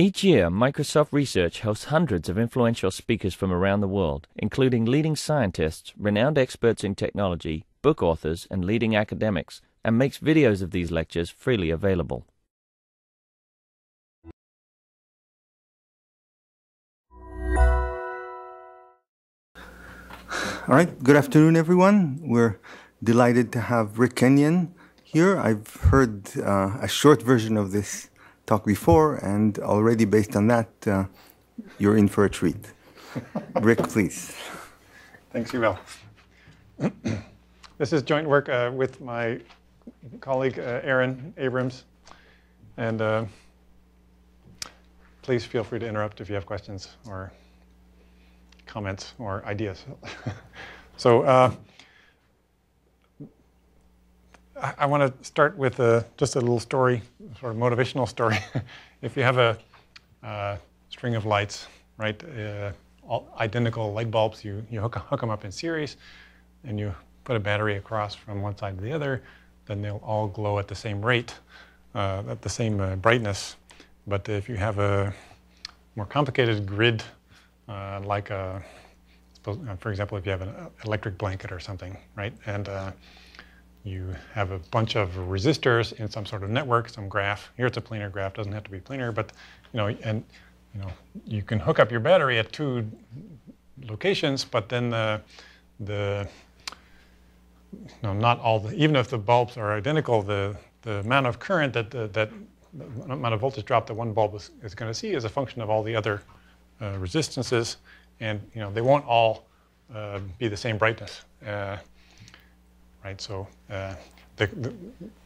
Each year, Microsoft Research hosts hundreds of influential speakers from around the world, including leading scientists, renowned experts in technology, book authors, and leading academics, and makes videos of these lectures freely available. All right, good afternoon, everyone. We're delighted to have Rick Kenyon here. I've heard uh, a short version of this talk before, and already based on that, uh, you're in for a treat. Rick, please. Thanks, Yuval. this is joint work uh, with my colleague uh, Aaron Abrams, and uh, please feel free to interrupt if you have questions or comments or ideas. so uh, I, want to start with a, just a little story, sort of motivational story. if you have a, string of lights, right, uh, identical light bulbs, you, you hook, hook them up in series, and you put a battery across from one side to the other, then they'll all glow at the same rate, uh, at the same uh, brightness. But if you have a more complicated grid uh, like a, uh, for example, if you have an electric blanket or something, right? And uh, you have a bunch of resistors in some sort of network, some graph. Here it's a planar graph, doesn't have to be planar, but you know, and you know, you can hook up your battery at two locations, but then the the know, not all the, even if the bulbs are identical, the the amount of current that the, that the amount of voltage drop that one bulb is, is going to see is a function of all the other uh, resistances, and you know they won't all uh, be the same brightness, uh, right? So the, the,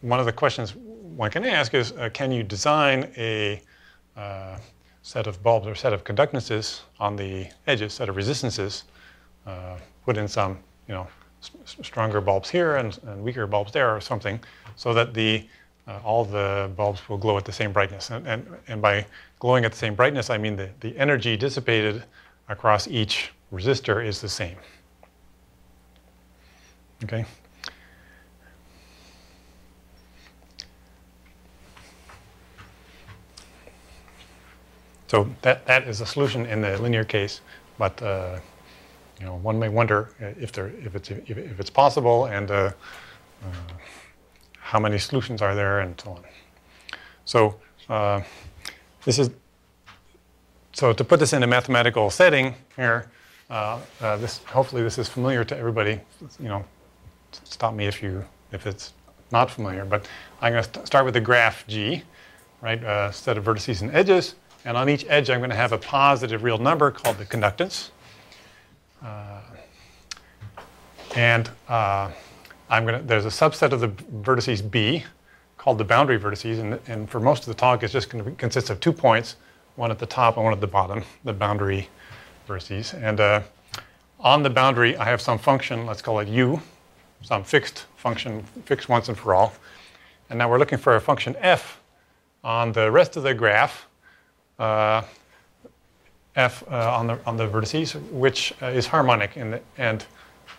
one of the questions one can ask is, can you design a set of bulbs or set of conductances on the edges, set of resistances, uh, put in some, you know, stronger bulbs here and, and, weaker bulbs there or something, so that the uh, all the bulbs will glow at the same brightness. And, and, and by glowing at the same brightness, I mean the, the energy dissipated across each resistor is the same. Okay? So that, that is a solution in the linear case, but uh, you know, one may wonder if, there, if, it's, if, if it's possible and uh, uh, how many solutions are there and so on. So uh, this is, so to put this in a mathematical setting here, uh, uh, this, hopefully this is familiar to everybody. You know, stop me if, you, if it's not familiar, but I'm going to st start with the graph G, right, a set of vertices and edges. And on each edge, I'm going to have a positive real number called the conductance. Uh, and uh, I'm going to, there's a subset of the vertices B called the boundary vertices. And, and for most of the talk, it's just going to consist of two points, one at the top and one at the bottom, the boundary vertices. And uh, on the boundary, I have some function, let's call it u, some fixed function, fixed once and for all. And now we're looking for a function f on the rest of the graph, f uh, on, the, on the vertices, which uh, is harmonic. And, and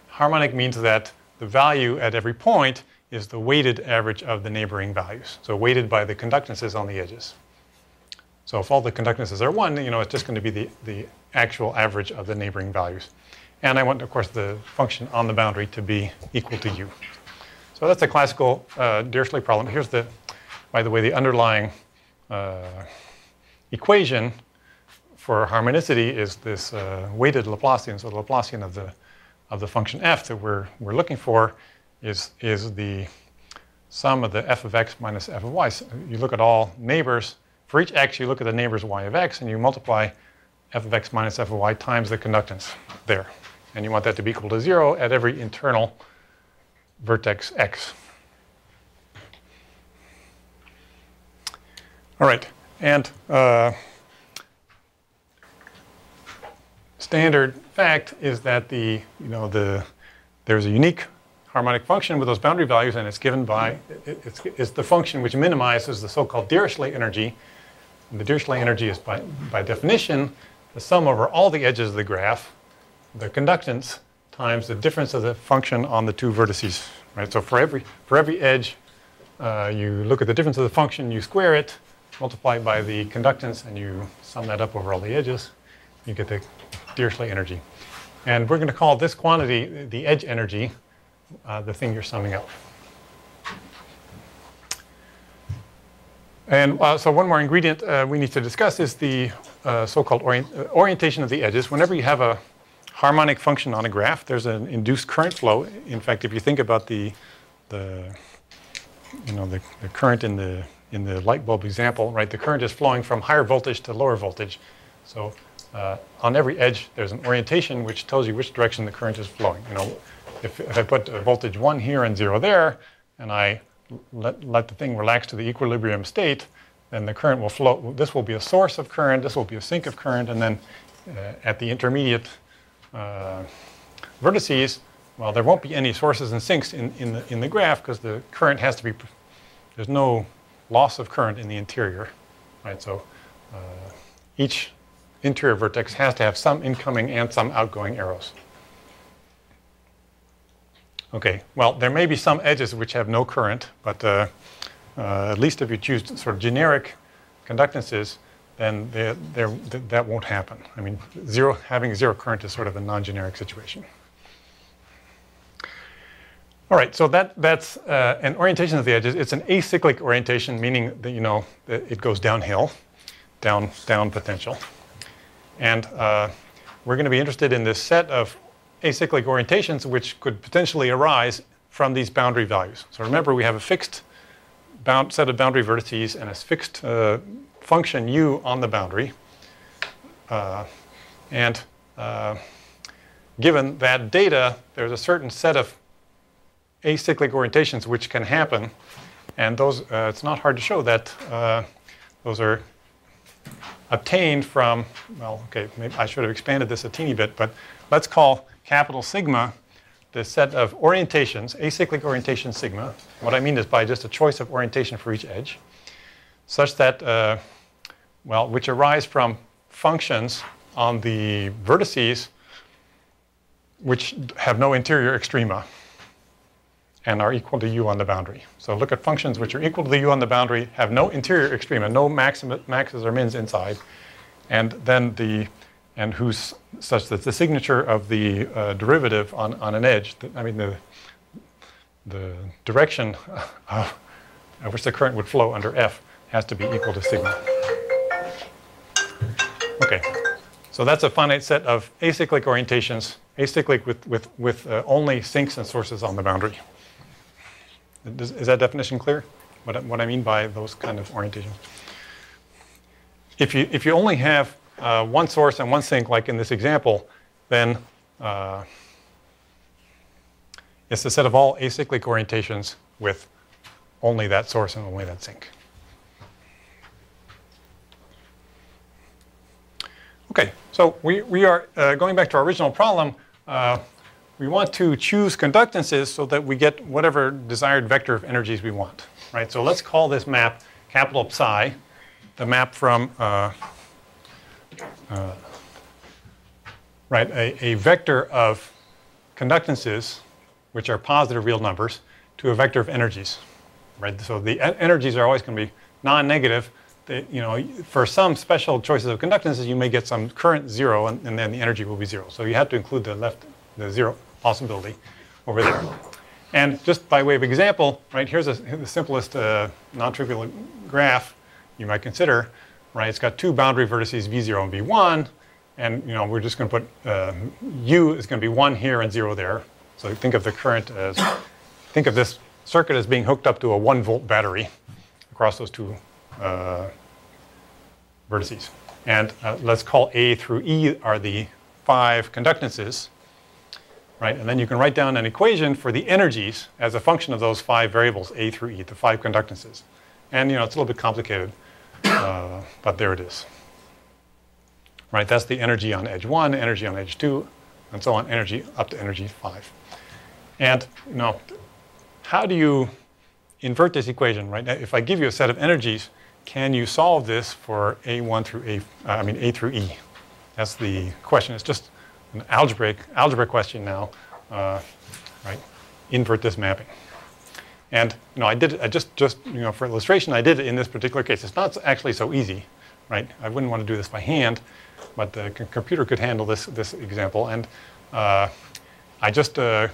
harmonic means that the value at every point is the weighted average of the neighboring values. So weighted by the conductances on the edges. So if all the conductances are 1, you know, it's just going to be the, the actual average of the neighboring values. And I want, of course, the function on the boundary to be equal to u. So that's a classical uh, Dirichlet problem. Here's the, by the way, the underlying uh, equation for harmonicity is this uh, weighted Laplacian. So the Laplacian of the, of the function f that we're, we're looking for is, is the sum of the f of x minus f of y. So you look at all neighbors. For each x, you look at the neighbor's y of x, and you multiply f of x minus f of y times the conductance there. And you want that to be equal to 0 at every internal vertex x. All right. And uh, standard fact is that the, you know, the, there's a unique harmonic function with those boundary values, and it's given by, it's, it's the function which minimizes the so-called Dirichlet energy. And the Dirichlet energy is, by, by definition, the sum over all the edges of the graph, the conductance times the difference of the function on the two vertices. Right? So for every, for every edge, uh, you look at the difference of the function, you square it, multiply by the conductance, and you sum that up over all the edges, you get the Dirichlet energy. And we're going to call this quantity the edge energy, uh, the thing you're summing up. And uh, so one more ingredient uh, we need to discuss is the uh, so-called orient uh, orientation of the edges. Whenever you have a harmonic function on a graph, there's an induced current flow. In fact, if you think about the, the you know, the, the current in the, in the light bulb example, right, the current is flowing from higher voltage to lower voltage. So uh, on every edge, there's an orientation which tells you which direction the current is flowing. You know, if, if I put voltage 1 here and 0 there, and I let, let the thing relax to the equilibrium state, then the current will flow. This will be a source of current, this will be a sink of current, and then uh, at the intermediate uh, vertices, well, there won't be any sources and sinks in, in, the, in the graph because the current has to be, there's no loss of current in the interior, right? So uh, each interior vertex has to have some incoming and some outgoing arrows. Okay, well, there may be some edges which have no current, but uh, uh, at least if you choose sort of generic conductances, then they're, they're, that won't happen. I mean, zero, having zero current is sort of a non-generic situation. All right, so that, that's uh, an orientation of the edges. It's an acyclic orientation, meaning that, you know, it goes downhill, down, down potential. And uh, we're going to be interested in this set of acyclic orientations which could potentially arise from these boundary values. So remember, we have a fixed set of boundary vertices and a fixed uh, function u on the boundary. Uh, and uh, given that data, there's a certain set of acyclic orientations which can happen. And those, uh, it's not hard to show that uh, those are obtained from, well, okay, maybe I should have expanded this a teeny bit, but let's call capital sigma the set of orientations, acyclic orientation sigma. What I mean is by just a choice of orientation for each edge, such that, uh, well, which arise from functions on the vertices which have no interior extrema and are equal to u on the boundary. So look at functions which are equal to the u on the boundary, have no interior extrema, no maxes or mins inside, and then the and who's such that the signature of the uh, derivative on, on an edge, I mean the, the direction of, of which the current would flow under F has to be equal to sigma. Okay, so that's a finite set of acyclic orientations, acyclic with, with, with uh, only sinks and sources on the boundary. Is, is that definition clear? What, what I mean by those kind of orientations? If you, if you only have uh, one source and one sink, like in this example, then uh, it's a set of all acyclic orientations with only that source and only that sink. Okay, so we, we are uh, going back to our original problem. We want to choose conductances so that we get whatever desired vector of energies we want, right? So let's call this map capital psi, the map from, uh, uh, right, a, a vector of conductances, which are positive real numbers, to a vector of energies, right? So the energies are always going to be non-negative. you know, for some special choices of conductances, you may get some current zero, and, and then the energy will be zero. So you have to include the left, the zero possibility over there. And just by way of example, right, here's the simplest uh, non-trivial graph you might consider, right? It's got two boundary vertices, V0 and V1, and you know, we're just going to put uh, U is going to be 1 here and 0 there. So think of the current as, think of this circuit as being hooked up to a 1 volt battery across those two uh, vertices. And uh, let's call A through E are the five conductances right? And then you can write down an equation for the energies as a function of those five variables, A through E, the five conductances. And, you know, it's a little bit complicated, uh, but there it is. Right, that's the energy on edge one, energy on edge two, and so on, energy up to energy five. And, you know, how do you invert this equation, right? Now if I give you a set of energies, can you solve this for A1 through A, uh, I mean, A through E? That's the question. It's just an algebraic, algebra question now, uh, right? Invert this mapping. And you know, I did it, I just, just you know, for illustration, I did it in this particular case. It's not actually so easy, right? I wouldn't want to do this by hand, but the computer could handle this, this example. And uh, I just, uh,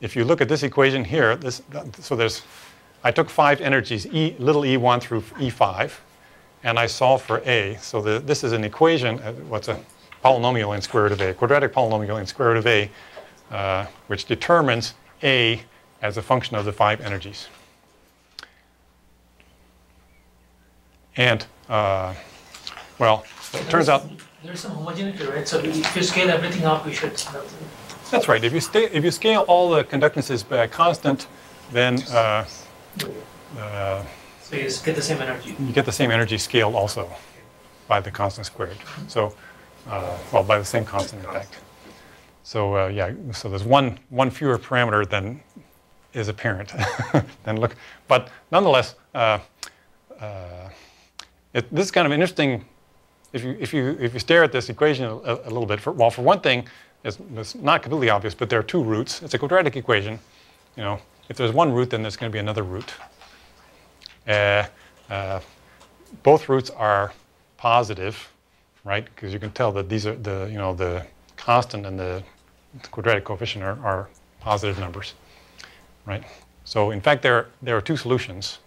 if you look at this equation here, this, so there's, I took five energies, e, little e1 through e5, and I solved for a. So the, this is an equation, uh, what's a polynomial in square root of a, quadratic polynomial in square root of a, uh, which determines a as a function of the five energies. And, uh, well, it turns out There's some homogeneity, right? So if you scale everything up, we should. that's right. If you, stay, if you scale all the conductances by a constant, then uh, uh, So you get the same energy. you get the same energy scaled also by the constant squared. So, uh, well, by the same constant, in fact. So, uh, yeah, so there's one, one fewer parameter than is apparent. then look, but nonetheless, uh, uh, it, this is kind of interesting. If you, if you, if you stare at this equation a, a little bit, for, well, for one thing, it's, it's not completely obvious, but there are two roots. It's a quadratic equation. You know, if there's one root, then there's going to be another root. Uh, uh, both roots are positive, right? Because you can tell that these are the, you know, the constant and the quadratic coefficient are, are positive numbers, right? So in fact, there, there are two solutions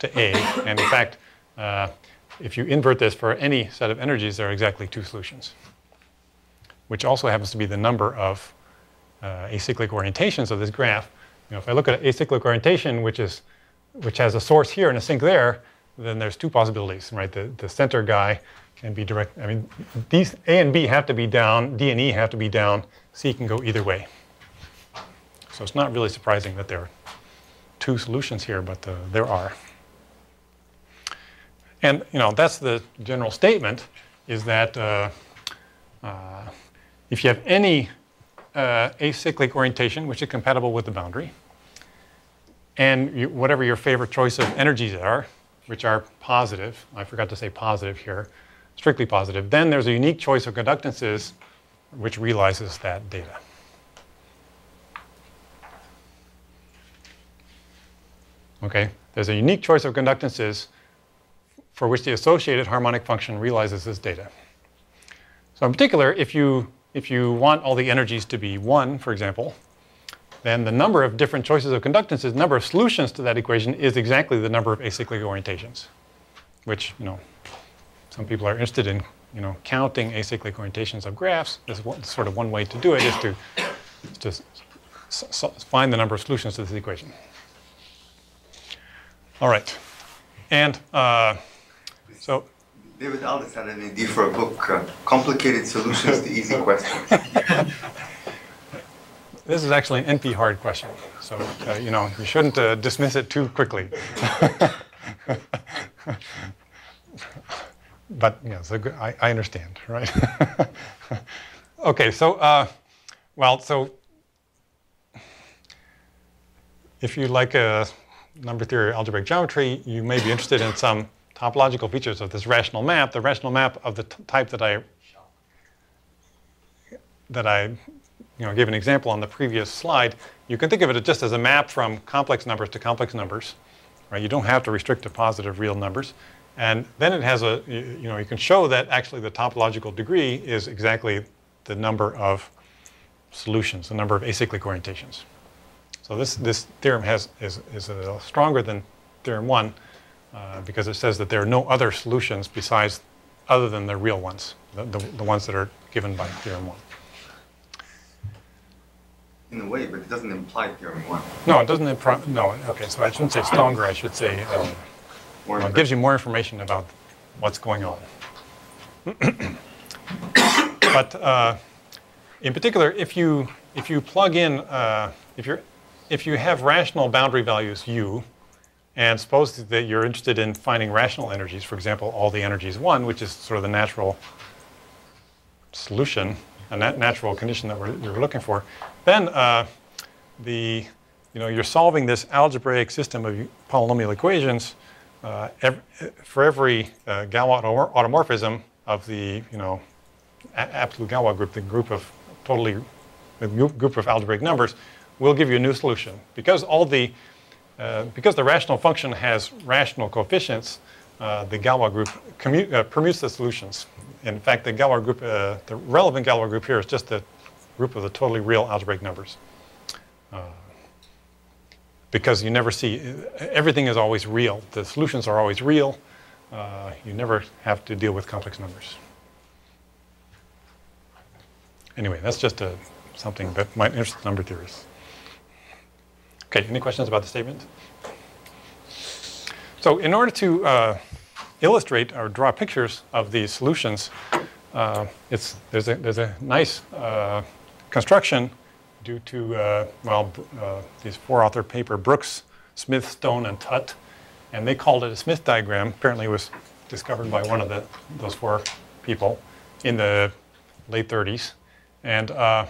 to A. And in fact, uh, if you invert this for any set of energies, there are exactly two solutions, which also happens to be the number of uh, acyclic orientations of this graph. You know, if I look at an acyclic orientation, which is which has a source here and a sink there, then there's two possibilities, right? The, the center guy can be direct. I mean, these A and B have to be down, D and E have to be down. C can go either way. So it's not really surprising that there are two solutions here, but uh, there are. And you know, that's the general statement: is that uh, uh, if you have any uh, acyclic orientation, which is compatible with the boundary, and you, whatever your favorite choice of energies are, which are positive, I forgot to say positive here, strictly positive, then there's a unique choice of conductances which realizes that data. Okay, there's a unique choice of conductances for which the associated harmonic function realizes this data. So in particular, if you, if you want all the energies to be 1, for example, then the number of different choices of conductances, number of solutions to that equation is exactly the number of acyclic orientations, which, you know, some people are interested in, you know, counting acyclic orientations of graphs. This is one, sort of one way to do it is to, is to find the number of solutions to this equation. All right. And uh, so David Aldous had an idea for a book, uh, Complicated Solutions to Easy Questions. This is actually an NP hard question, so uh, you know you shouldn't uh, dismiss it too quickly. but yeah, so I, I understand, right? okay, so uh, well, so if you like a number theory or algebraic geometry, you may be interested in some topological features of this rational map. The rational map of the type that I that I you know, gave an example on the previous slide, you can think of it just as a map from complex numbers to complex numbers. Right? You don't have to restrict to positive real numbers. And then it has a, you, you know, you can show that actually the topological degree is exactly the number of solutions, the number of acyclic orientations. So this, this theorem has, is, is stronger than theorem one uh, because it says that there are no other solutions besides other than the real ones, the, the, the ones that are given by theorem one. In a way, but it doesn't imply theorem one. No, it doesn't imply, no, okay, so I shouldn't say stronger, I should say, um, Or well, it gives you more information about what's going on. but uh, in particular, if you, if you plug in, uh, if, you're, if you have rational boundary values u, and suppose that you're interested in finding rational energies, for example, all the energies one, which is sort of the natural solution, a nat- natural condition that we're, you're looking for, then uh, the, you know, you're solving this algebraic system of polynomial equations uh, ev- for every uh, Galois auto- automorphism of the, you know, absolute Galois group, the group of totally, the group of algebraic numbers, will give you a new solution because all the uh, because the rational function has rational coefficients, uh, the Galois group commu- uh, permutes the solutions. In fact, the Galois group, the relevant Galois group here is just the group of the totally real algebraic numbers. Uh, because you never see, everything is always real. The solutions are always real. Uh, you never have to deal with complex numbers. Anyway, that's just a, something that might interest number theorists. Okay, any questions about the statement? So in order to uh, illustrate or draw pictures of these solutions, uh, it's, there's, a, there's a nice uh, construction due to, uh, well, uh, these four-author paper, Brooks, Smith, Stone, and Tutte, and they called it a Smith diagram. Apparently it was discovered by one of the, those four people in the late 30s. And uh,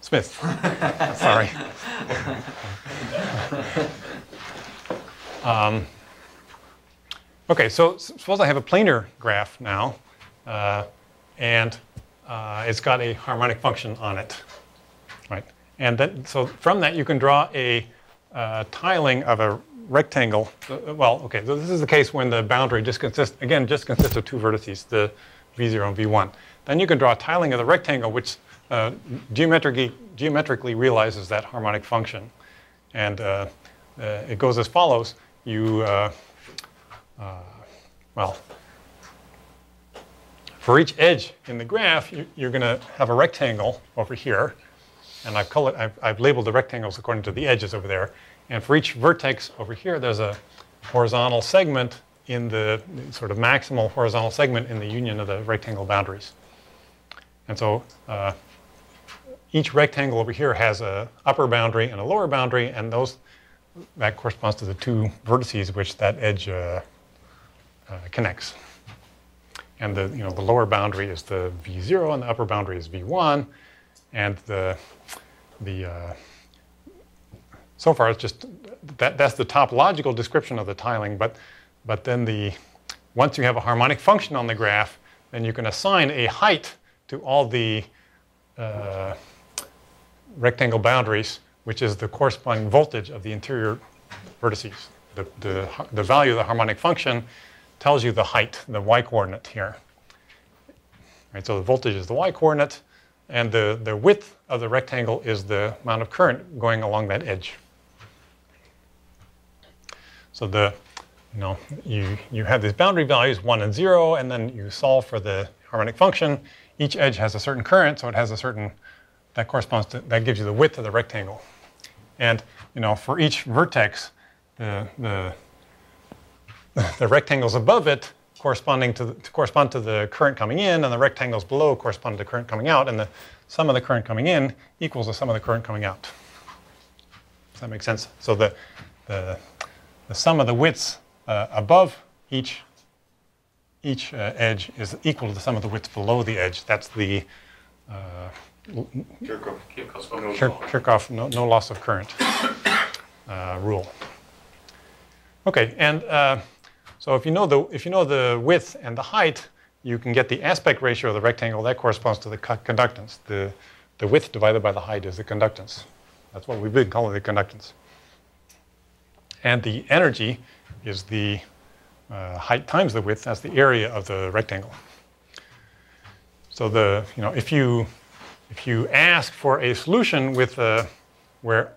Smith, sorry. Um, okay, so suppose I have a planar graph now, uh, and uh, it's got a harmonic function on it? And then, so from that you can draw a uh, tiling of a rectangle. Well, okay, so this is the case when the boundary just consists, again, just consists of two vertices, the v0 and v1. Then you can draw a tiling of the rectangle, which uh, geometrically, geometrically realizes that harmonic function. And uh, uh, it goes as follows. You, uh, uh, well, for each edge in the graph, you, you're going to have a rectangle over here. And I've, colored, I've, I've labeled the rectangles according to the edges over there. And for each vertex over here, there's a horizontal segment in the sort of maximal horizontal segment in the union of the rectangle boundaries. And so uh, each rectangle over here has a upper boundary and a lower boundary, and those that corresponds to the two vertices which that edge uh, uh, connects. And the you know the lower boundary is the v0, and the upper boundary is v1, and the the uh, so far it's just that that's the topological description of the tiling, but but then the once you have a harmonic function on the graph, then you can assign a height to all the uh, rectangle boundaries, which is the corresponding voltage of the interior vertices. The, the, the value of the harmonic function tells you the height, the y coordinate here. Right, so the voltage is the y coordinate, and the, the width of the rectangle is the amount of current going along that edge. So the, you know, you, you have these boundary values, 1 and 0, and then you solve for the harmonic function. Each edge has a certain current, so it has a certain, that corresponds to, that gives you the width of the rectangle. And, you know, for each vertex, the, the, the rectangles above it corresponding to, the, to correspond to the current coming in, and the rectangles below correspond to the current coming out, and the sum of the current coming in equals the sum of the current coming out. Does that make sense? So the, the, the sum of the widths uh, above each, each uh, edge is equal to the sum of the widths below the edge. That's the uh, Kirchhoff. Kir- Kirchhoff no, no loss of current uh, rule. Okay, and uh, so if you know the if you know the width and the height, you can get the aspect ratio of the rectangle. That corresponds to the conductance. The the width divided by the height is the conductance. That's what we've been calling the conductance. And the energy is the uh, height times the width. That's the area of the rectangle. So the you know if you if you ask for a solution with uh, where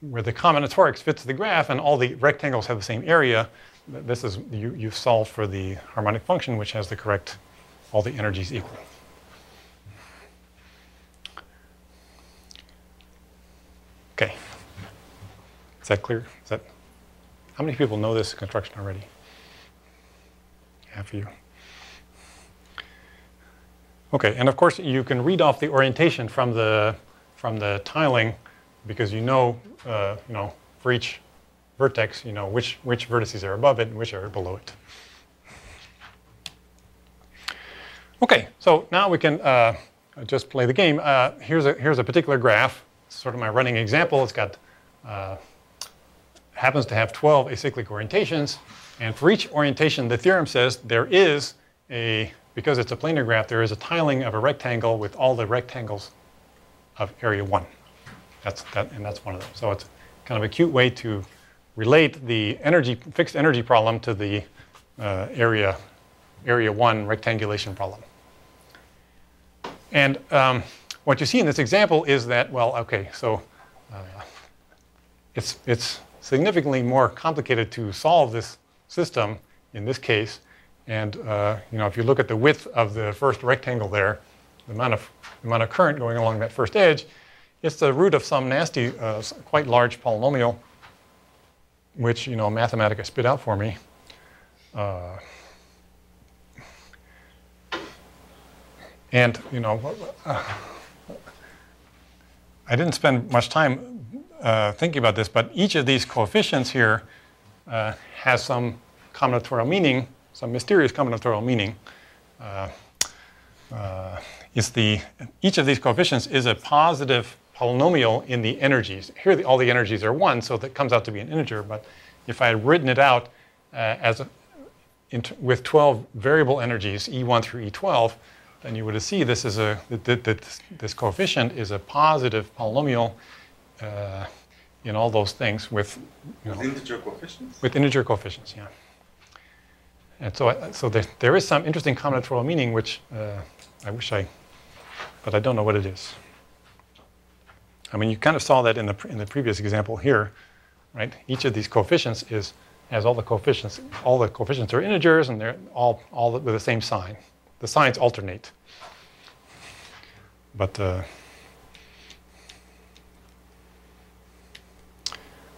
where the combinatorics fits the graph and all the rectangles have the same area, this is you you've solved for the harmonic function which has the correct all the energies equal. Okay. Is that clear? Is that how many people know this construction already? Half of you. Okay, and of course you can read off the orientation from the from the tiling because you know uh, you know for each vertex you know which which vertices are above it and which are below it. Okay, so now we can uh, just play the game. Uh, here's a here's a particular graph. It's sort of my running example. It's got uh, happens to have 12 acyclic orientations, and for each orientation, the theorem says there is a because it's a planar graph, there is a tiling of a rectangle with all the rectangles of area one. That's that, and that's one of them. So it's kind of a cute way to relate the energy fixed energy problem to the uh, area area one rectangulation problem. And um, what you see in this example is that well, okay, so uh, it's it's significantly more complicated to solve this system in this case. And uh, you know, if you look at the width of the first rectangle there, the amount of the amount of current going along that first edge, it's the root of some nasty, uh, quite large polynomial, which you know Mathematica spit out for me. Uh, and you know, uh, I didn't spend much time uh, thinking about this, but each of these coefficients here uh, has some combinatorial meaning, some mysterious combinatorial meaning. Uh, uh, is the each of these coefficients is a positive polynomial in the energies. Here, the, all the energies are one, so that comes out to be an integer. But if I had written it out uh, as a, with 12 variable energies, E1 through E12, then you would see this is a that, that this coefficient is a positive polynomial uh, in all those things with, you know, with integer coefficients. With integer coefficients, yeah. And so, so there, there is some interesting combinatorial meaning, which uh, I wish I, but I don't know what it is. I mean, you kind of saw that in the in the previous example here, right? Each of these coefficients is has all the coefficients. All the coefficients are integers, and they're all all with the same sign. The signs alternate. But uh,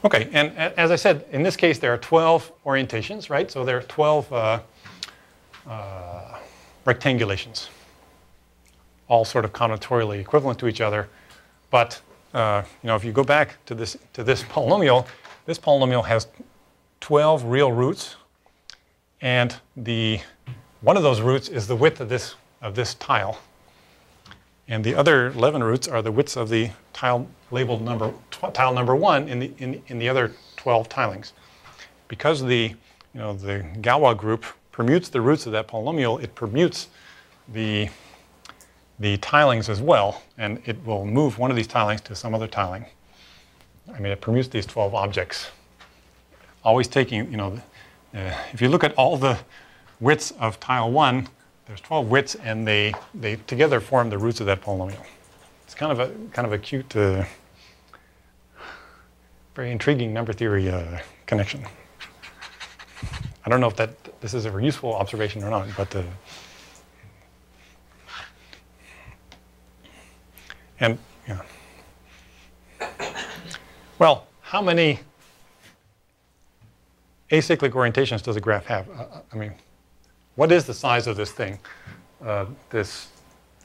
Okay, and as I said, in this case, there are 12 orientations, right? So there are 12 uh, uh, rectangulations, all sort of combinatorially equivalent to each other. But uh, you know, if you go back to this to this polynomial, this polynomial has 12 real roots, and the one of those roots is the width of this of this tile, and the other 11 roots are the widths of the tile labeled number tile number one in the, in, in the other 12 tilings. Because the, you know, the Galois group permutes the roots of that polynomial, it permutes the, the tilings as well, and it will move one of these tilings to some other tiling. I mean, it permutes these 12 objects. Always taking, you know, uh, if you look at all the widths of tile one, there's 12 widths, and they, they together form the roots of that polynomial. It's kind of a, kind of a cute uh, very intriguing number theory uh, connection. I don't know if that this is a useful observation or not, but and yeah. Well, how many acyclic orientations does a graph have? Uh, uh I mean, what is the size of this thing? Uh, this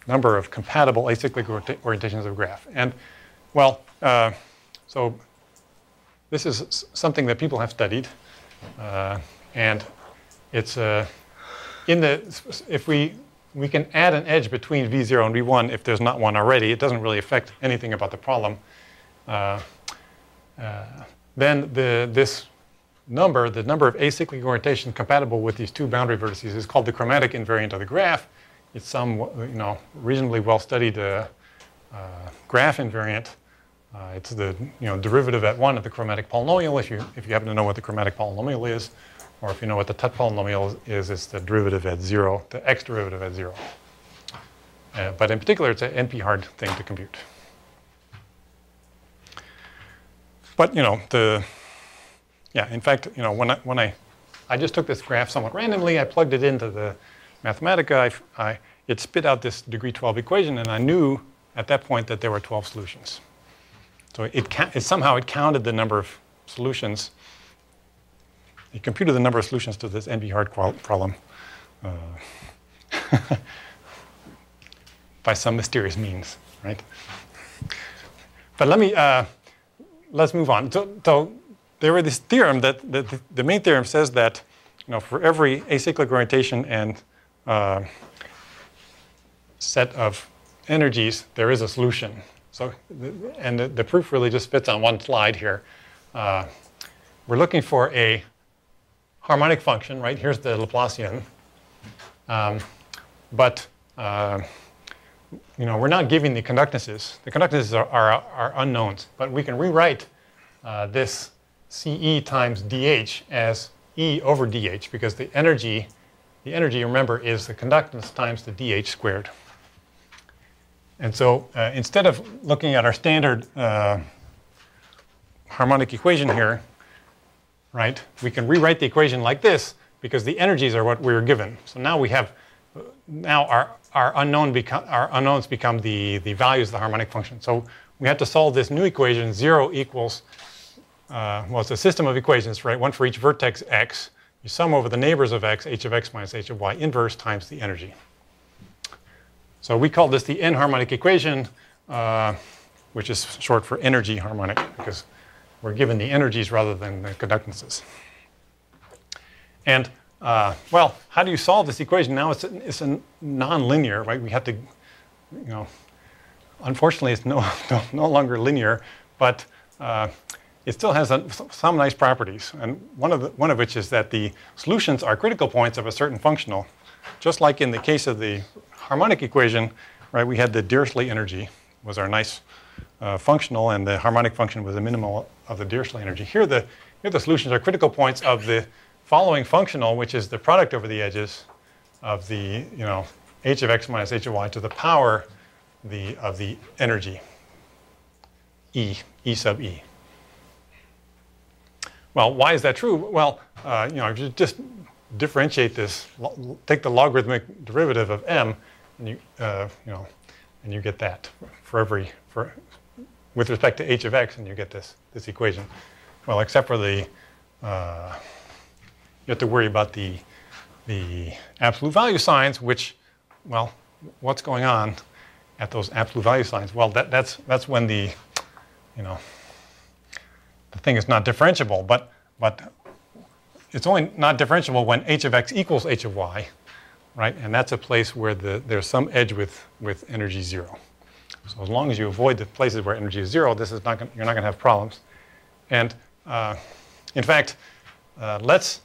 number of compatible acyclic orientations of a graph. And well, uh, so this is something that people have studied, uh, and it's uh, in the if we we can add an edge between v0 and v1 if there's not one already. It doesn't really affect anything about the problem. Uh, uh then the this number, the number of acyclic orientations compatible with these two boundary vertices, is called the chromatic invariant of the graph. It's some you know reasonably well studied uh, uh, graph invariant. Uh, it's the you know, derivative at 1 of the chromatic polynomial if you, if you happen to know what the chromatic polynomial is. Or if you know what the Tutte polynomial is, it's the derivative at 0, the x derivative at 0. Uh, but in particular, it's an NP-hard thing to compute. But, you know, the, yeah, in fact, you know, when I, when I, I just took this graph somewhat randomly, I plugged it into the Mathematica, I, I, it spit out this degree 12 equation, and I knew at that point that there were 12 solutions. So it, it, somehow it counted the number of solutions. It computed the number of solutions to this NP-hard problem uh, by some mysterious means, right? But let me uh, let's move on. So, so, there was this theorem that, that the, the, main theorem says that you know for every acyclic orientation and uh, set of energies there is a solution. So, and the, the, proof really just fits on one slide here. Uh, we're looking for a harmonic function, right? Here's the Laplacian. Um, but, uh, you know, we're not giving the conductances. The conductances are, are, are, unknowns, but we can rewrite uh, this CE times dH as E over dH because the energy, the energy, remember, is the conductance times the dH squared. And so uh, instead of looking at our standard uh, harmonic equation here, right, we can rewrite the equation like this because the energies are what we were given. So now we have, now our, our, unknown our unknowns become the, the values of the harmonic function. So we have to solve this new equation, 0 equals, uh, well, it's a system of equations, right? One for each vertex x. You sum over the neighbors of x, h of x minus h of y inverse times the energy. So we call this the n harmonic equation, uh, which is short for energy harmonic because we're given the energies rather than the conductances. And uh, well, how do you solve this equation? Now it's a, it's a non-linear, right? We have to, you know, unfortunately it's no, no, no longer linear, but uh, it still has a, some nice properties. And one of, the, one of which is that the solutions are critical points of a certain functional. Just like in the case of the harmonic equation, right, we had the Dirichlet energy was our nice uh, functional, and the harmonic function was a minimal of the Dirichlet energy. Here the, here the solutions are critical points of the following functional, which is the product over the edges of the, you know, h of x minus h of y to the power the, of the energy, E, E sub E. Well, why is that true? Well, uh, you know, just differentiate this, take the logarithmic derivative of m, and you, uh, you know, and you get that for every, for, with respect to h of x, and you get this, this equation. Well, except for the, uh, you have to worry about the, the absolute value signs, which, well, what's going on at those absolute value signs? Well, that, that's, that's when the, you know, the thing is not differentiable, but, but it's only not differentiable when h of x equals h of y, right? And that's a place where the, there's some edge with, with energy zero. So as long as you avoid the places where energy is zero, this is not gonna, you're not going to have problems. And uh, in fact, uh, let's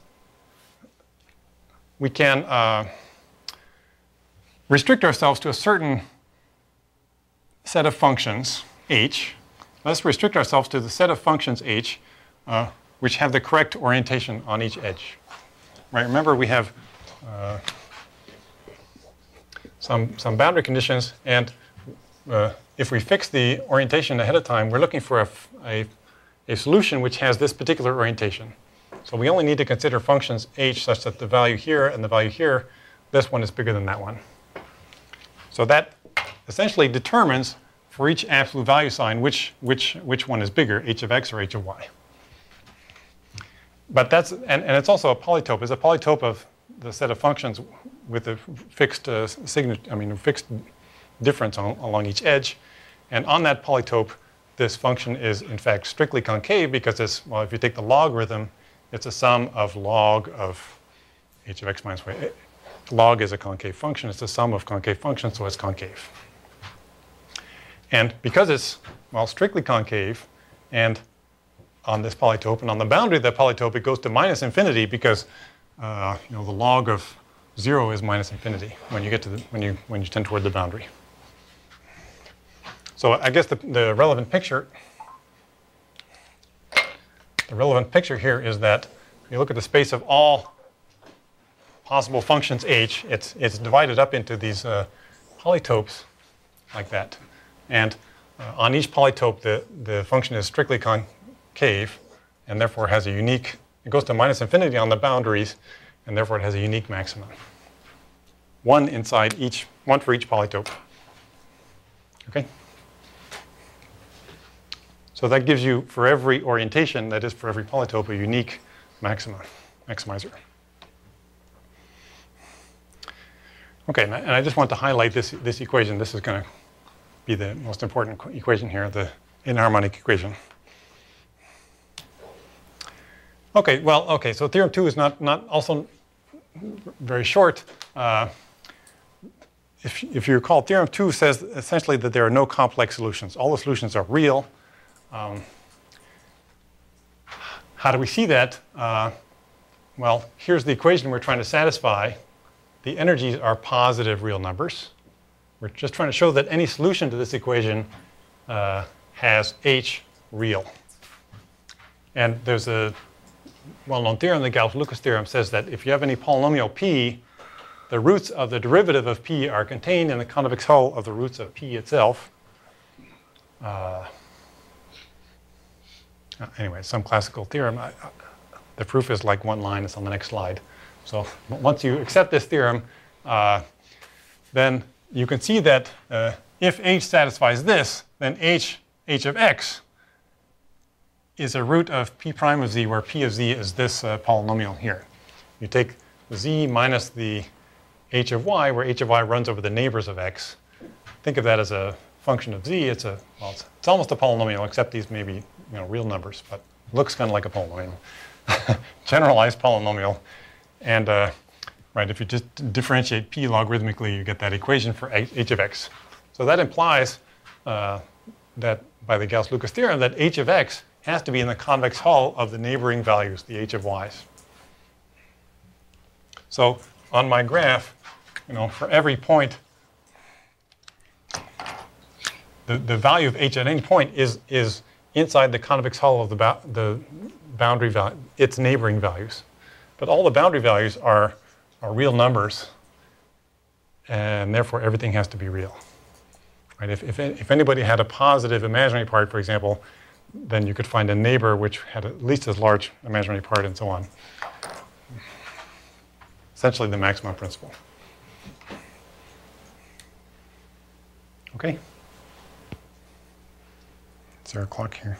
we can uh, restrict ourselves to a certain set of functions h. Let's restrict ourselves to the set of functions h uh, which have the correct orientation on each edge. Right? Remember, we have uh, some, some boundary conditions, and uh, if we fix the orientation ahead of time, we're looking for a, a, a, solution which has this particular orientation. So we only need to consider functions h such that the value here and the value here, this one is bigger than that one. So that essentially determines for each absolute value sign which, which, which one is bigger, h of x or h of y. But that's, and, and it's also a polytope. It's a polytope of the set of functions with a fixed uh, signature, I mean, fixed difference on, along each edge. And on that polytope, this function is in fact strictly concave because it's, well, if you take the logarithm, it's a sum of log of h of x minus y. Log is a concave function. It's the sum of concave functions, so it's concave. And because it's, well, strictly concave, and on this polytope, and on the boundary of that polytope, it goes to minus infinity because, uh, you know, the log of zero is minus infinity when you get to the, when you, when you tend toward the boundary. So I guess the, the relevant picture, the relevant picture here is that you look at the space of all possible functions h, it's, it's divided up into these uh, polytopes like that. And uh, on each polytope, the, the function is strictly concave and therefore has a unique, it goes to minus infinity on the boundaries, and therefore it has a unique maximum. One inside each, one for each polytope. Okay? So that gives you, for every orientation, that is for every polytope, a unique maxima, maximizer. Okay, and I just want to highlight this, this equation. This is going to be the most important equation here, the inharmonic equation. Okay, well, okay, so theorem two is not, not also very short. Uh, if, if you recall, theorem two says essentially that there are no complex solutions. All the solutions are real. Um, how do we see that? Uh, well, here's the equation we're trying to satisfy. The energies are positive real numbers. We're just trying to show that any solution to this equation uh, has h real. And there's a well-known theorem, the Gauss-Lucas theorem, says that if you have any polynomial p, the roots of the derivative of p are contained in the convex hull of the roots of p itself. Uh, anyway, some classical theorem. I, the proof is like one line. It's on the next slide. So once you accept this theorem, uh, then you can see that uh, if h satisfies this, then h, h of x is a root of p prime of z, where p of z is this uh, polynomial here. You take z minus the h of y, where h of y runs over the neighbors of x. Think of that as a function of z. It's a well, it's, it's almost a polynomial, except these may be you know real numbers, but looks kind of like a polynomial, generalized polynomial. And uh, right, if you just differentiate p logarithmically, you get that equation for h of x. So that implies uh, that by the Gauss-Lucas theorem that h of x has to be in the convex hull of the neighboring values, the h of y's. So on my graph, you know, for every point, the, the value of h at any point is, is inside the convex hull of the, the boundary value, its neighboring values. But all the boundary values are, are real numbers, and therefore everything has to be real. Right? If, if, if anybody had a positive imaginary part, for example, then you could find a neighbor which had at least as large imaginary part and so on. Essentially the maximum principle. Okay. Is there a clock here?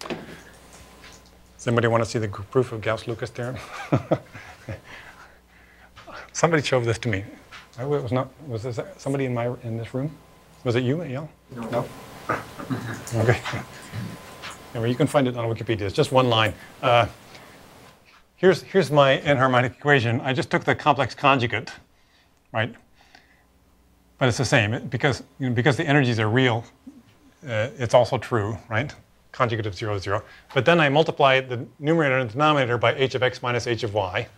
Does anybody want to see the proof of Gauss-Lucas theorem? somebody showed this to me. I was not. Was this somebody in my in this room? Was it you at Yale? No. no? okay. Anyway, you can find it on Wikipedia. It's just one line. Uh, here's here's my enharmonic equation. I just took the complex conjugate, right? But it's the same because you know, because the energies are real. Uh, it's also true, right? Conjugate of 0, is 0. But then I multiply the numerator and denominator by h of x minus h of y.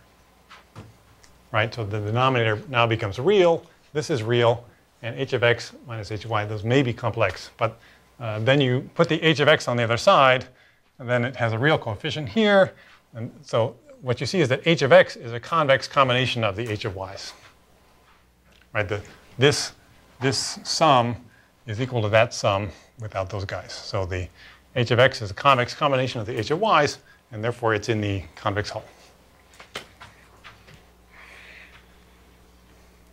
Right? So the denominator now becomes real. This is real. And h of x minus h of y, those may be complex. But uh, then you put the h of x on the other side, and then it has a real coefficient here. And so what you see is that h of x is a convex combination of the h of y's. Right? The, this, this sum is equal to that sum without those guys. So the h of x is a convex combination of the h of y's, and therefore it's in the convex hull.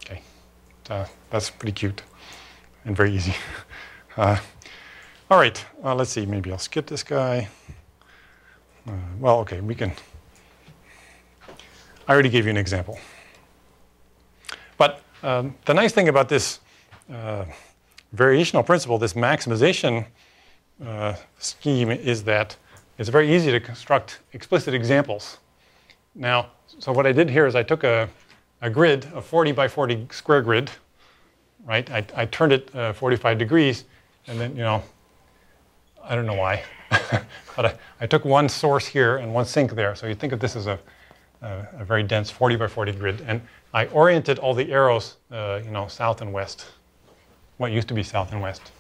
Okay, uh, that's pretty cute and very easy. Uh, all right, uh, let's see, maybe I'll skip this guy. Uh, well, okay, we can. I already gave you an example. But um, the nice thing about this uh, variational principle, this maximization uh, scheme, is that it's very easy to construct explicit examples. Now, so what I did here is I took a, a grid, a 40 by 40 square grid, right? I, I turned it uh, 45 degrees, and then, you know, I don't know why, but I, I, took one source here and one sink there. So you think of this as a, a, a very dense 40 by 40 grid, and I oriented all the arrows, uh, you know, south and west what used to be south and west.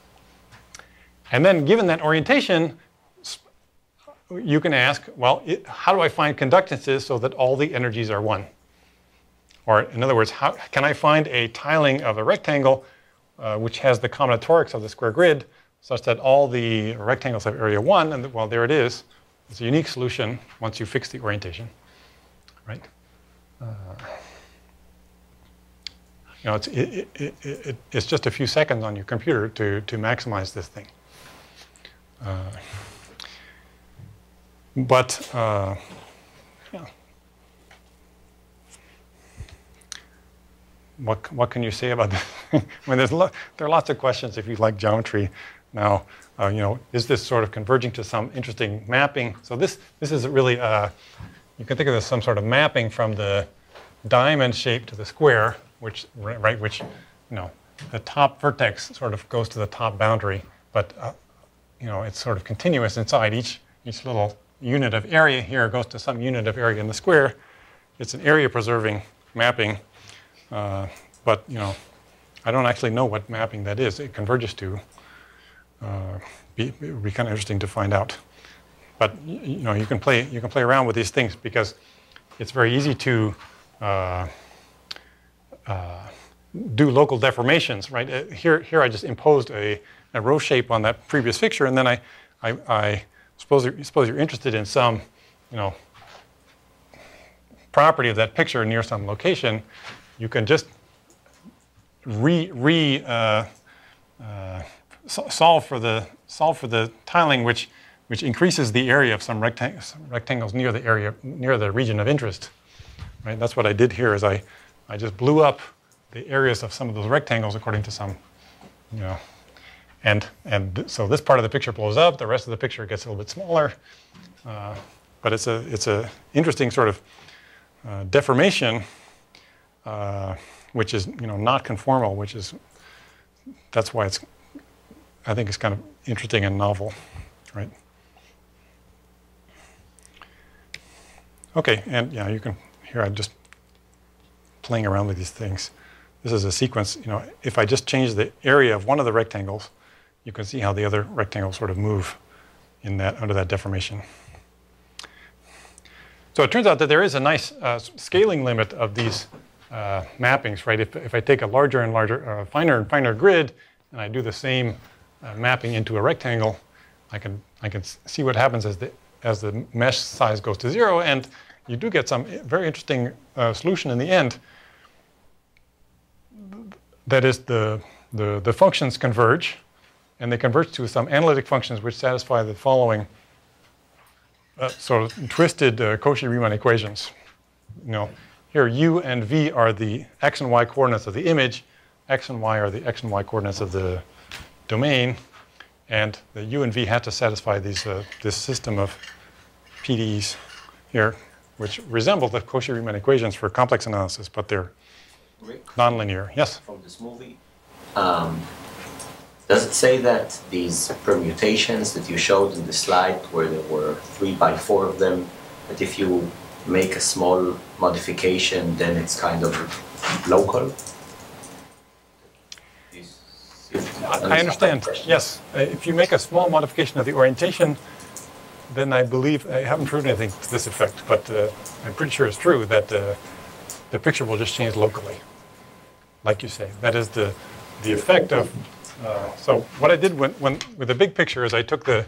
And then given that orientation, you can ask, well, it, how do I find conductances so that all the energies are one? Or in other words, how can I find a tiling of a rectangle uh, which has the combinatorics of the square grid such that all the rectangles have area one, and well, there it is. It's a unique solution once you fix the orientation, right? Uh, you know, it's, it, it, it, it's just a few seconds on your computer to, to maximize this thing. Uh, but, uh, yeah. What, what can you say about this? I mean, there's there are lots of questions if you like geometry. Now, uh, you know, is this sort of converging to some interesting mapping? So this, this is really, uh, you can think of this as some sort of mapping from the diamond shape to the square which, right, which, you know, the top vertex sort of goes to the top boundary, but, uh, you know, it's sort of continuous inside each, each little unit of area here goes to some unit of area in the square. It's an area preserving mapping, uh, but, you know, I don't actually know what mapping that is. It converges to. Uh, be, it would be kind of interesting to find out. but you know, you can play you can play around with these things because it's very easy to uh, uh, do local deformations, right? Uh, here, here I just imposed a, a row shape on that previous fixture, and then I, I, I suppose, you're, suppose you're interested in some, you know, property of that picture near some location, you can just re, re uh, uh, solve for the solve for the tiling, which which increases the area of some, rectang some rectangles near the area near the region of interest. Right. That's what I did here. Is I I just blew up the areas of some of those rectangles according to some, you know, and and so this part of the picture blows up. The rest of the picture gets a little bit smaller. Uh, but it's a it's a interesting sort of uh, deformation, uh, which is you know not conformal, which is that's why it's I think it's kind of interesting and novel, right? Okay, and yeah, you can here I'm just playing around with these things. This is a sequence, you know, if I just change the area of one of the rectangles, you can see how the other rectangles sort of move in that under that deformation. So it turns out that there is a nice uh, scaling limit of these uh, mappings, right? If, if I take a larger and larger, uh, finer and finer grid, and I do the same uh, mapping into a rectangle, I can, I can see what happens as the, as the mesh size goes to zero, and you do get some very interesting uh, solution in the end. That is, the, the, the functions converge, and they converge to some analytic functions which satisfy the following uh, sort of twisted uh, Cauchy-Riemann equations. You know, here u and v are the x and y coordinates of the image, x and y are the x and y coordinates of the domain, and the u and v have to satisfy these, uh, this system of PDEs here, which resemble the Cauchy-Riemann equations for complex analysis, but they're Rick, nonlinear. Yes? from this movie, um, does it say that these permutations that you showed in the slide, where there were three by four of them, that if you make a small modification, then it's kind of local? I understand. Yes. Uh, If you make a small modification of the orientation, then I believe, I haven't proven anything to this effect, but uh, I'm pretty sure it's true that uh, the picture will just change locally, like you say. That is the, the effect of, uh, so what I did when, when, with the big picture is I took the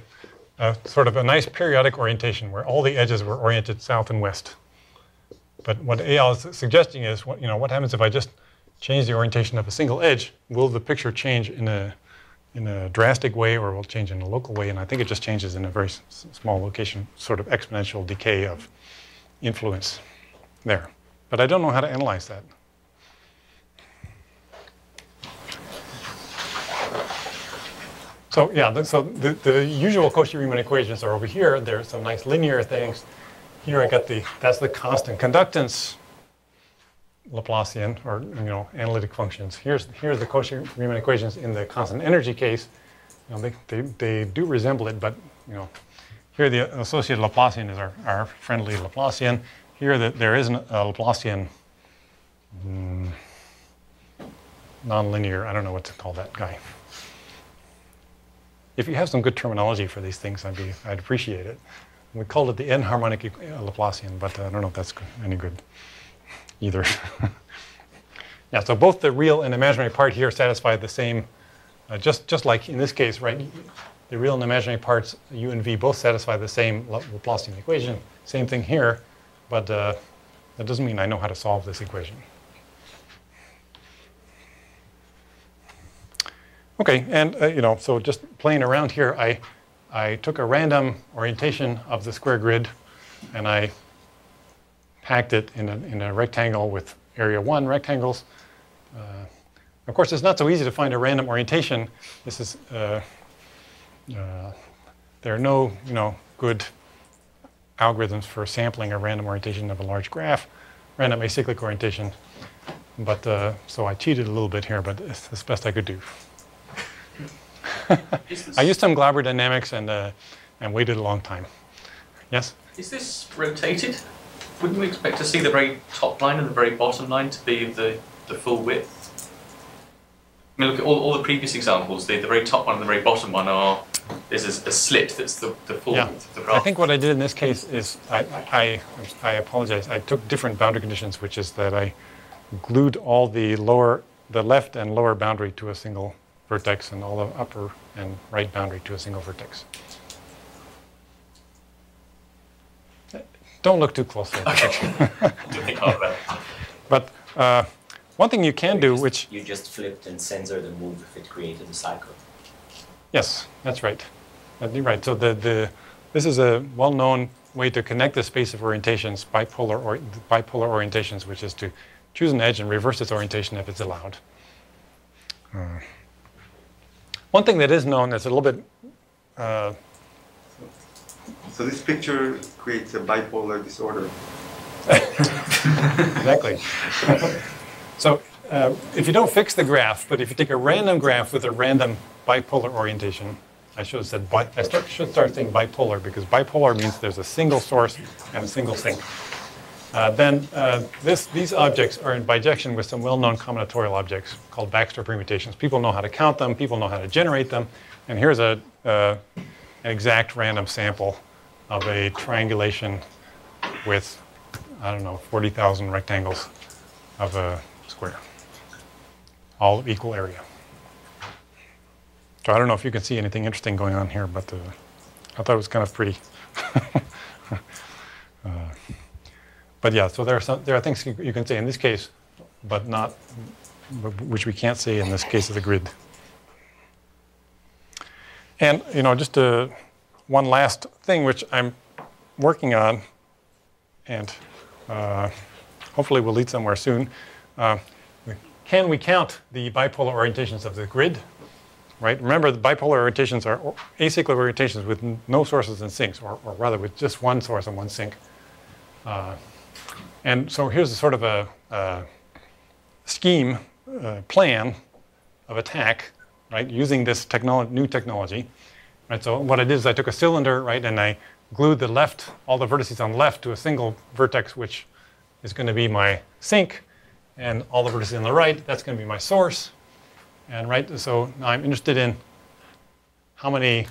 uh, sort of a nice periodic orientation where all the edges were oriented south and west. But what Eyal is suggesting is, what, you know, what happens if I just change the orientation of a single edge? Will the picture change in a, in a drastic way or will it change in a local way? And I think it just changes in a very small location, sort of exponential decay of influence there. But I don't know how to analyze that. So yeah, the, so the, the usual Cauchy-Riemann equations are over here. There's some nice linear things. Here I got the, that's the constant conductance Laplacian, or you know, analytic functions. Here's, here's the Cauchy-Riemann equations in the constant energy case. You know, they, they, they do resemble it, but you know, here the associated Laplacian is our, our friendly Laplacian. Here the, there is a Laplacian mm, nonlinear, I don't know what to call that guy. If you have some good terminology for these things, I'd, be, I'd appreciate it. We called it the n-harmonic uh, Laplacian, but uh, I don't know if that's any good either. yeah, so both the real and imaginary part here satisfy the same, uh, just, just like in this case, right? The real and imaginary parts, u and v, both satisfy the same Laplacian equation. Same thing here, but uh, that doesn't mean I know how to solve this equation. Okay, and uh, you know, so just playing around here, I, I took a random orientation of the square grid, and I packed it in a, in a rectangle with area one rectangles. Uh, of course, it's not so easy to find a random orientation. This is uh, uh, there are no you know good algorithms for sampling a random orientation of a large graph, random acyclic orientation. But uh, so I cheated a little bit here, but it's the best I could do. I used some Glauber dynamics and uh, and waited a long time. Yes. is this rotated? Wouldn't we expect to see the very top line and the very bottom line to be the, the full width? I mean, look at all, all the previous examples. The, the very top one and the very bottom one are this is a slit that's the, the full Yeah. the I think what I did in this case is, I, I, I apologize, I took different boundary conditions, which is that I glued all the lower, the left and lower boundary to a single vertex and all the upper and right boundary to a single vertex. Don't look too closely. Didn't think hard about it. But uh, one thing you can do, which, You just flipped and censored the move if it created a cycle. yes, that's right. Uh, You're right. So the, the, this is a well-known way to connect the space of orientations, bipolar, or, bipolar orientations, which is to choose an edge and reverse its orientation if it's allowed. Uh, one thing that is known that's a little bit, uh, So this picture creates a bipolar disorder. exactly. so uh, if you don't fix the graph, but if you take a random graph with a random bipolar orientation, I should have said bi- I start, should start saying bipolar because bipolar means there's a single source and a single sink. Uh, then uh, this, these objects are in bijection with some well-known combinatorial objects called Baxter permutations. People know how to count them, people know how to generate them, and here's a, uh, an exact random sample of a triangulation with, I don't know, 40,000 rectangles of a square, all equal area. So I don't know if you can see anything interesting going on here, but uh, I thought it was kind of pretty. But yeah, so there are some, there are things you, can say in this case, but not, which we can't say in this case of the grid. And you know, just uh one last thing which I'm working on, and uh, hopefully will lead somewhere soon. Uh, can we count the bipolar orientations of the grid? Right. Remember, the bipolar orientations are acyclic orientations with no sources and sinks, or, or rather with just one source and one sink. Uh, and so here's a sort of a, uh scheme plan of attack, right, using this technolo- new technology. Right, so what I did is I took a cylinder, right, and I glued the left, all the vertices on the left to a single vertex, which is going to be my sink, and all the vertices on the right, that's going to be my source. And right, so now I'm interested in how many,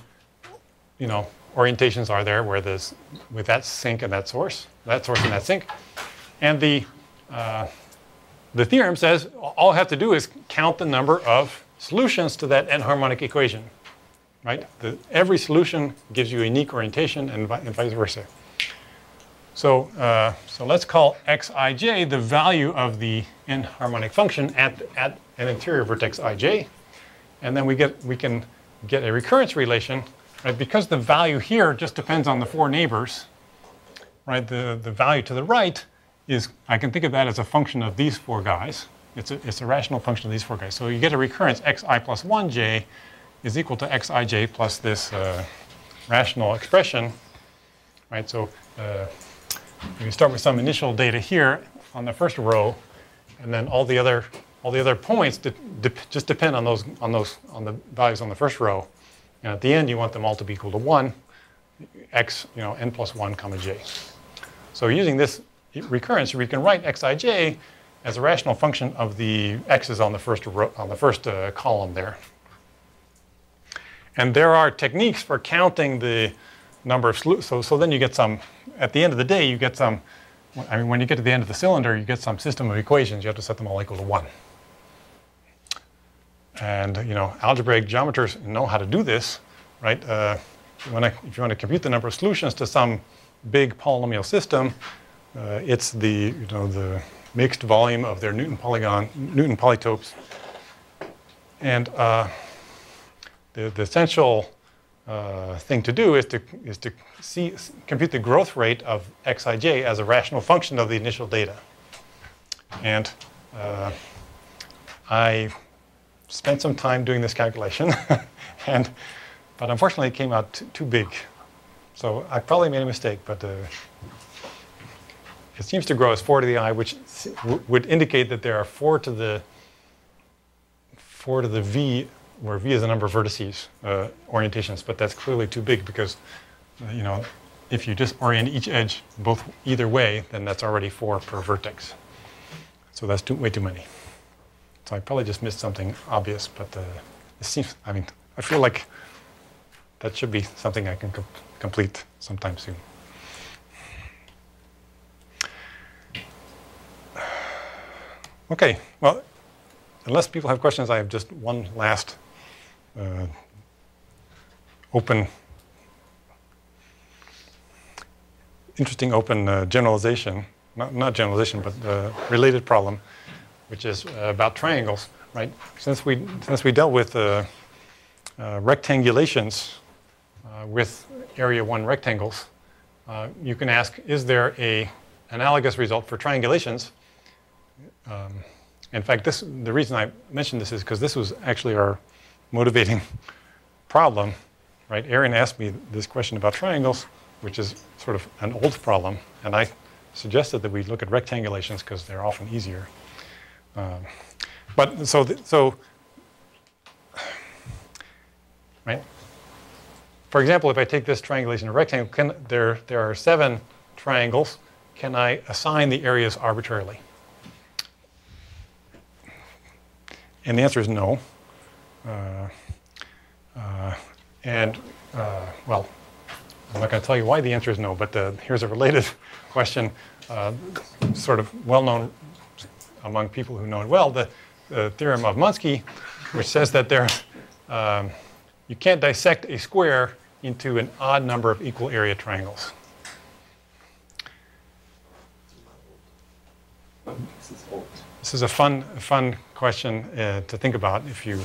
you know, orientations are there where there's with that sink and that source, that source and that sink, and the uh, the theorem says all I have to do is count the number of solutions to that n-harmonic equation, right? The, every solution gives you a unique orientation and, and vice versa. So, uh, so let's call xij the value of the n-harmonic function at, at an interior vertex ij. And then we, get, we can get a recurrence relation, right? Because the value here just depends on the four neighbors, right? The, the value to the right is, I can think of that as a function of these four guys. It's a, it's a rational function of these four guys. So you get a recurrence xi plus 1j is equal to xij plus this uh, rational expression, right? So uh, we start with some initial data here on the first row, and then all the other all the other points de- de- just depend on those on those on the values on the first row. And at the end, you want them all to be equal to one, x you know n plus one comma j. So using this recurrence, we can write xij as a rational function of the x's on the first row, on the first uh, column there. And there are techniques for counting the number of solu- so so then you get some at the end of the day you get some I mean when you get to the end of the cylinder you get some system of equations you have to set them all equal to 1. And you know algebraic geometers know how to do this, right? Uh, if you want to compute the number of solutions to some big polynomial system, uh, it's the you know the mixed volume of their Newton polygon Newton polytopes. And uh, the, the essential uh, thing to do is to, is to see, compute the growth rate of xij as a rational function of the initial data. And uh, I spent some time doing this calculation, and, but unfortunately it came out too big. So I probably made a mistake, but uh, it seems to grow as 4 to the i, which would indicate that there are 4 to the 4 to the v, where v is the number of vertices, uh, orientations, but that's clearly too big because, uh, you know, if you just orient each edge both either way, then that's already 4 per vertex. So that's too, way too many. So I probably just missed something obvious, but uh, it seems, I mean, I feel like that should be something I can com- complete sometime soon. Okay, well, unless people have questions, I have just one last uh, open, interesting open uh, generalization, not, not generalization, but uh, related problem, which is uh, about triangles, right? Since we, since we dealt with uh, uh, rectangulations with area one rectangles, you can ask, is there a analogous result for triangulations? Um, in fact, this, the reason I mentioned this is because this was actually our motivating problem, right? Aaron asked me this question about triangles, which is sort of an old problem, and I suggested that we look at rectangulations because they're often easier. Um, but so, so, right? For example, if I take this triangulation of rectangle, can, there, there are seven triangles. Can I assign the areas arbitrarily? And the answer is no. Uh, uh, and, uh, well, I'm not going to tell you why the answer is no, but uh, here's a related question, uh, sort of well known among people who know it well the, the theorem of Monsky, which says that there, um, you can't dissect a square into an odd number of equal area triangles. This is a fun, fun question uh, to think about if you,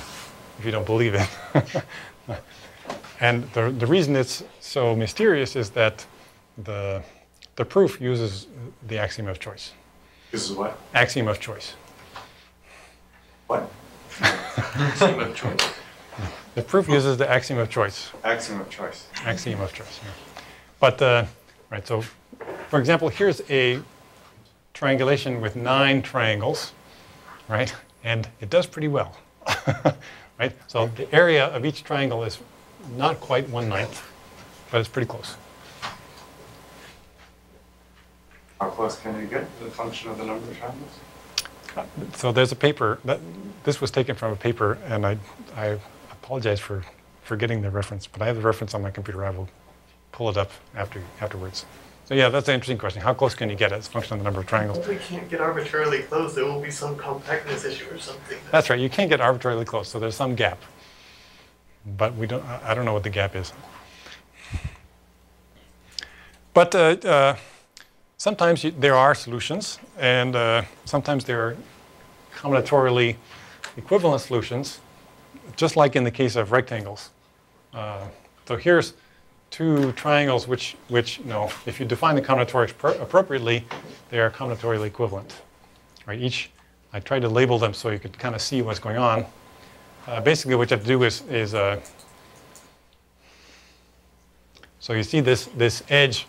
if you don't believe it. and the, the reason it's so mysterious is that the, the proof uses the axiom of choice. This is what? Axiom of choice. What? Axiom of choice. The proof uses the axiom of choice. Axiom of choice. Axiom of choice. yeah. But, uh, right, so for example, here's a triangulation with nine triangles, right? And it does pretty well, right? So the area of each triangle is not quite one ninth, but it's pretty close. How close can you get to the function of the number of triangles? So there's a paper that this was taken from a paper, and I, I apologize for forgetting the reference, but I have the reference on my computer. I will pull it up after afterwards. So yeah, that's an interesting question. How close can you get it as a function of the number of triangles? If we can't get arbitrarily close, there will be some compactness issue or something. That's right. You can't get arbitrarily close, so there's some gap. But we don't. I I don't know what the gap is. But uh, uh, sometimes you, there are solutions, and uh, sometimes there are combinatorially equivalent solutions, just like in the case of rectangles. Uh, so here's two triangles which, which, know, if you define the combinatorics pro- appropriately, they are combinatorially equivalent. Right? Each, I tried to label them so you could kind of see what's going on. Uh, basically, what you have to do is, is uh, so you see this, this edge,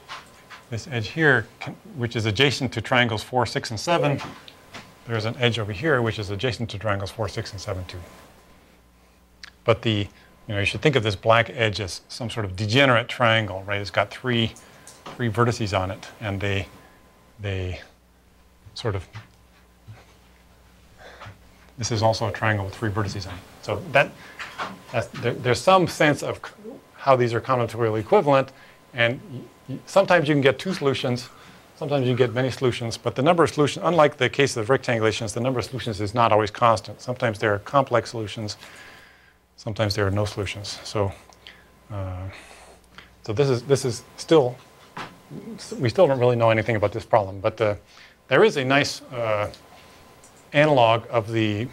this edge here, which is adjacent to triangles 4, 6, and 7. There's an edge over here which is adjacent to triangles 4, 6, and 7 too. But the, you know, you should think of this black edge as some sort of degenerate triangle, right? It's got three, three vertices on it, and they, they sort of. This is also a triangle with three vertices on it. So that, there, there's some sense of how these are combinatorially equivalent, and sometimes you can get two solutions, sometimes you get many solutions, but the number of solutions, unlike the case of rectangulations, the number of solutions is not always constant. Sometimes there are complex solutions, sometimes there are no solutions. So, uh, so this is this is still we still don't really know anything about this problem, but uh, there is a nice uh, analog of the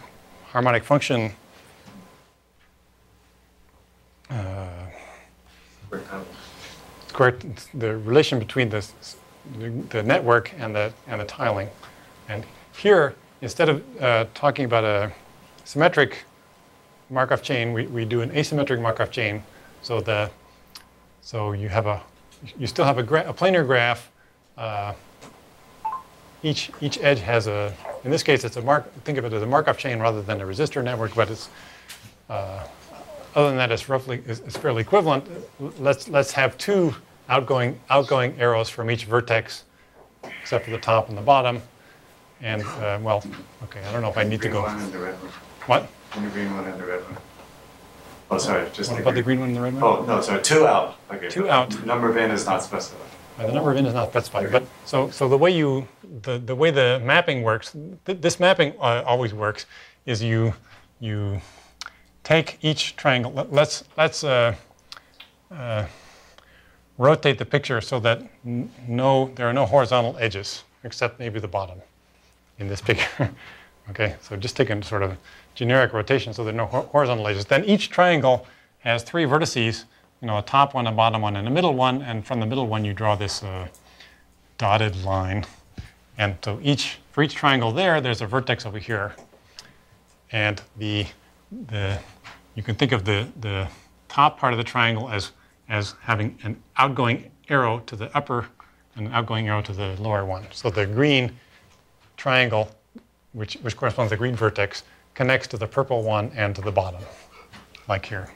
harmonic function. Uh, square, the relation between the, the network and the, and the tiling. And here, instead of uh, talking about a symmetric Markov chain, we, we do an asymmetric Markov chain. So the so you have a you still have a, gra- a planar graph. Uh, each each edge has a in this case it's a mark. Think of it as a Markov chain rather than a resistor network, but it's uh, other than that it's roughly it's, it's fairly equivalent. Let's let's have two outgoing outgoing arrows from each vertex, except for the top and the bottom. And uh, well, okay, I don't know if I need to go. one and the red one. What? And the green one and the red one. Oh, sorry, just. What about the green one and the red one? Oh, no, sorry, two out. Okay. Two out. Number of n is not specified. Uh, the number of n is not specified, but so so the way you the, the way the mapping works, th- this mapping uh, always works, is you you take each triangle. Let, let's let's uh, uh, rotate the picture so that n- no there are no horizontal edges except maybe the bottom in this picture. okay, so just take a sort of generic rotation so there are no horizontal edges. Then each triangle has three vertices, you know, a top one, a bottom one, and a middle one. And from the middle one, you draw this uh, dotted line. And so each for each triangle there, there's a vertex over here. And the the you can think of the the top part of the triangle as as having an outgoing arrow to the upper and an outgoing arrow to the lower one. So the green triangle, which, which corresponds to the green vertex, connects to the purple one and to the bottom, like here.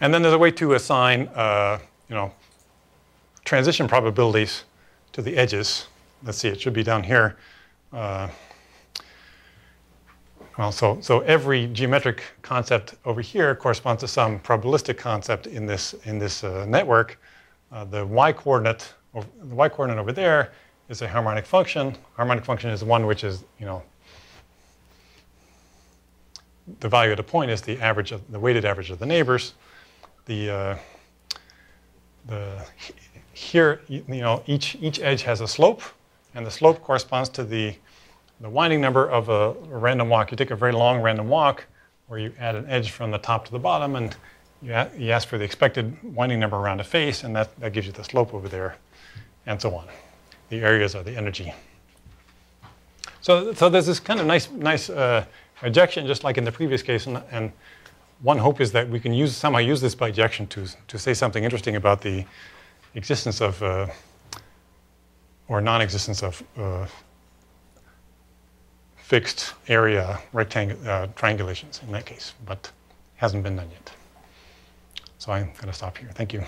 And then there's a way to assign, uh, you know, transition probabilities to the edges. Let's see, it should be down here. Uh, well, so, so every geometric concept over here corresponds to some probabilistic concept in this, in this uh, network. Uh, the y coordinate, the y coordinate over there is a harmonic function. Harmonic function is one which is, you know, the value at a point is the average of the weighted average of the neighbors. The uh, the here, you know, each each edge has a slope, and the slope corresponds to the the winding number of a, a random walk. You take a very long random walk where you add an edge from the top to the bottom, and you, you ask for the expected winding number around a face, and that, that gives you the slope over there, and so on. The areas are the energy. So, so there's this kind of nice, nice uh, ejection, just like in the previous case, and, and one hope is that we can use somehow use this bijection to to say something interesting about the existence of uh, or non-existence of uh, fixed area uh, triangulations in that case, but hasn't been done yet. So I'm going to stop here. Thank you.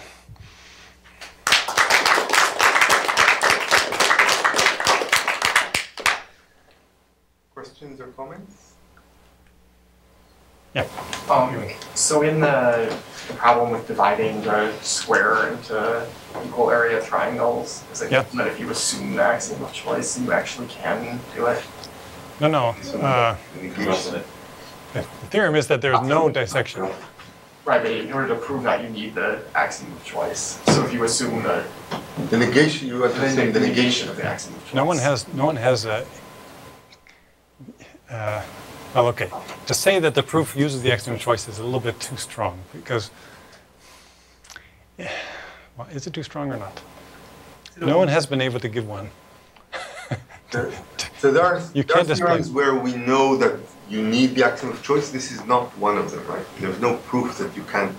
Questions or comments? Yeah. Um, so in the problem with dividing the square into equal area triangles, is it Yeah. that if you assume the axiom of choice, you actually can do it? No, no. Uh, the theorem is that there's no dissection. Right, but in order to prove that, you need the axiom of choice. So if you assume the The negation, you are saying the negation. of the axiom of choice. No one has. No one has. Uh, uh, well, okay. To say that the proof uses the axiom of choice is a little bit too strong because. Yeah, well, is it too strong or not? No one has been able to give one. So there are, You there are theorems where we know that you need the axiom of choice. This is not one of them, right? There's no proof that you can't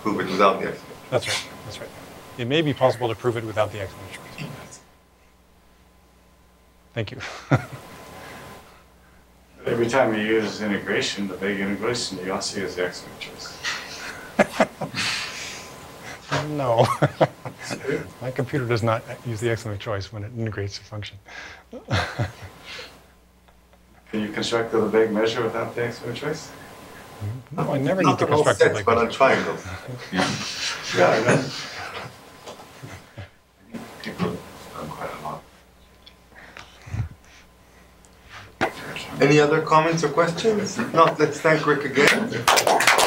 prove it without the axiom. That's right. That's right. It may be possible to prove it without the axiom of choice. Thank you. Every time you use integration, Lebesgue integration, you also use the axiom of choice. no. My computer does not use the axiom of choice when it integrates a function. Can you construct Lebesgue measure without the axiom of choice? No, I never need Not to on all construct it sets, like but this. on triangles. Yeah, I know. People done quite a lot. Any other comments or questions? Not, let's thank Rick again.